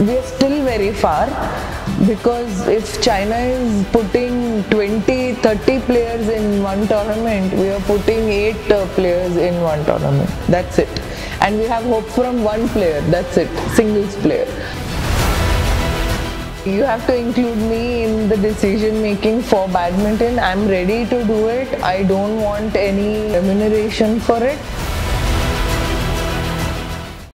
we are still very far because if China is putting 20, 30 players in one tournament, we are putting 8 uh, players in one tournament. That's it. And we have hope from one player, that's it, singles player. You have to include me in the decision making for badminton. I'm ready to do it. I don't want any remuneration for it.